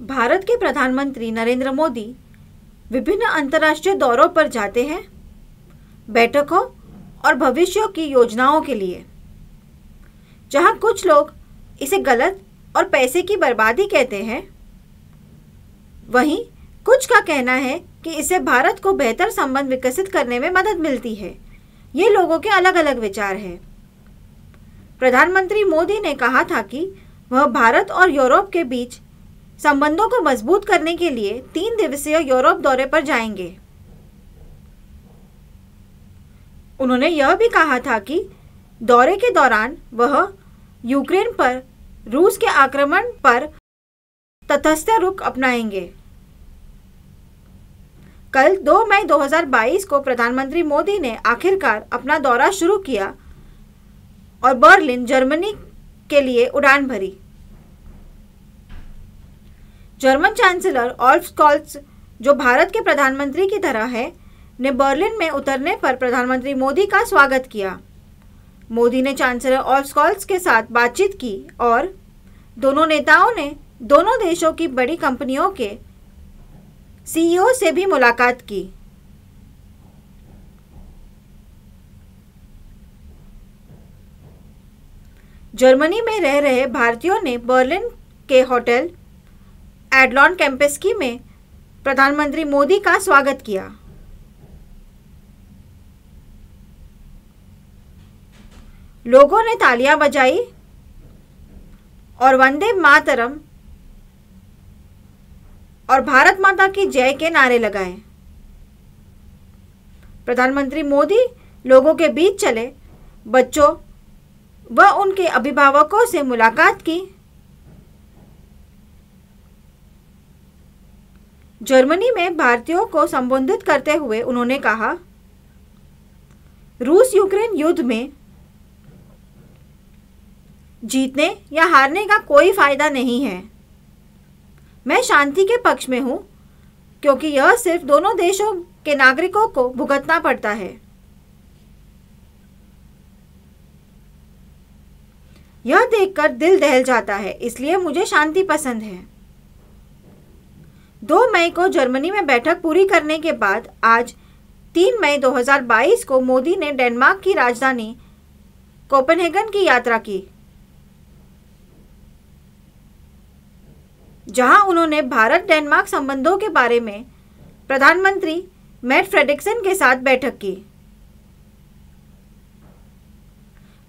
भारत के प्रधानमंत्री नरेंद्र मोदी विभिन्न अंतर्राष्ट्रीय दौरों पर जाते हैं, बैठकों और भविष्य की योजनाओं के लिए, जहाँ कुछ लोग इसे गलत और पैसे की बर्बादी कहते हैं। वहीं कुछ का कहना है कि इससे भारत को बेहतर संबंध विकसित करने में मदद मिलती है। ये लोगों के अलग अलग विचार हैं। प्रधानमंत्री मोदी ने कहा था कि वह भारत और यूरोप के बीच संबंधों को मज़बूत करने के लिए तीन दिवसीय यूरोप दौरे पर जाएँगे। उन्होंने यह भी कहा था कि दौरे के दौरान वह यूक्रेन पर, रूस के आक्रमण पर तथस्थ रुख अपनाएँगे। कल 2 मई 2022 को प्रधानमंत्री मोदी ने आखिरकार अपना दौरा शुरू किया और बर्लिन, जर्मनी के लिए उड़ान भरी। जर्मन चांसलर ऑल्फ स्कॉल्स, जो भारत के प्रधानमंत्री की तरह है, ने बर्लिन में उतरने पर प्रधानमंत्री मोदी का स्वागत किया। मोदी ने चांसलर ऑल्फ स्कॉल्स के साथ बातचीत की और दोनों नेताओं ने दोनों देशों की बड़ी कंपनियों के सीईओ से भी मुलाकात की। जर्मनी में रह रहे भारतीयों ने बर्लिन के होटल एडलॉन कैंपस्की में प्रधानमंत्री मोदी का स्वागत किया। लोगों ने तालियाँ बजाई और वंदे मातरम और भारत माता की जय के नारे लगाए। प्रधानमंत्री मोदी लोगों के बीच चले, बच्चों व उनके अभिभावकों से मुलाकात की। जर्मनी में भारतीयों को संबोधित करते हुए उन्होंने कहा, रूस यूक्रेन युद्ध में जीतने या हारने का कोई फ़ायदा नहीं है। मैं शांति के पक्ष में हूँ, क्योंकि यह सिर्फ़ दोनों देशों के नागरिकों को भुगतना पड़ता है। यह देखकर दिल दहल जाता है, इसलिए मुझे शांति पसंद है। दो मई को जर्मनी में बैठक पूरी करने के बाद आज तीन मई 2022 को मोदी ने डेनमार्क की राजधानी कोपेनहेगन की यात्रा की, जहाँ उन्होंने भारत डेनमार्क संबंधों के बारे में प्रधानमंत्री मैट फ्रेडिक्सन के साथ बैठक की।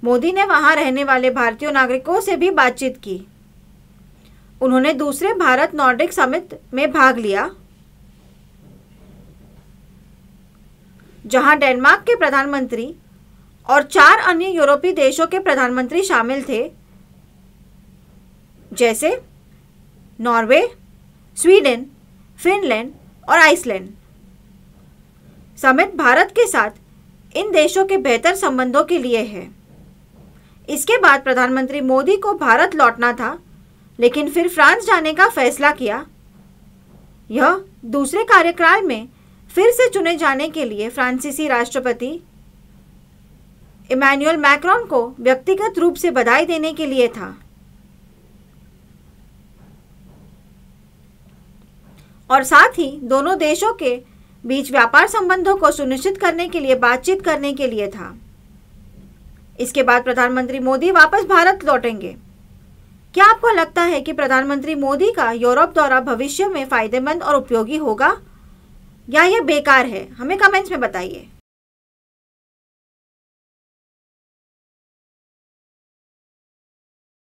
मोदी ने वहाँ रहने वाले भारतीय नागरिकों से भी बातचीत की। उन्होंने दूसरे भारत नॉर्डिक समिट में भाग लिया, जहाँ डेनमार्क के प्रधानमंत्री और चार अन्य यूरोपीय देशों के प्रधानमंत्री शामिल थे, जैसे नॉर्वे, स्वीडन, फिनलैंड और आइसलैंड। समिट भारत के साथ इन देशों के बेहतर संबंधों के लिए है। इसके बाद प्रधानमंत्री मोदी को भारत लौटना था। लेकिन फिर फ्रांस जाने का फैसला किया। यह दूसरे कार्यकाल में फिर से चुने जाने के लिए फ्रांसीसी राष्ट्रपति इमैनुअल मैक्रॉन को व्यक्तिगत रूप से बधाई देने के लिए था। और साथ ही दोनों देशों के बीच व्यापार संबंधों को सुनिश्चित करने के लिए, बातचीत करने के लिए था। इसके बाद प्रधानमंत्री मोदी वापस भारत लौटेंगे। क्या आपको लगता है कि प्रधानमंत्री मोदी का यूरोप दौरा भविष्य में फ़ायदेमंद और उपयोगी होगा? या यह बेकार है? हमें कमेंट्स में बताइए।